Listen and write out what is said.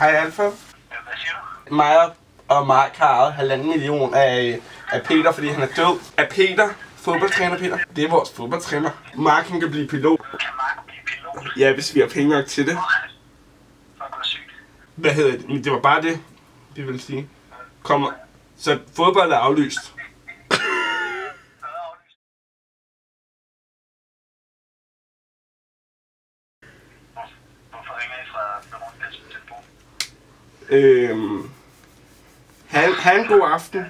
Hej Alfa. Hvad siger du? Mig og- Mark har ejet halvanden million af, af Peter, fordi han er død. Af Peter, fodboldtræner Peter. Det er vores fodboldtræner. Mark han kan blive pilot. Kan Mark blive pilot? Ja, hvis vi har penge nok til det. Hvad hedder det? Det var bare det, vi ville sige. Kommer. Så fodbold er aflyst. Øhm, han, han god aften.